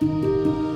you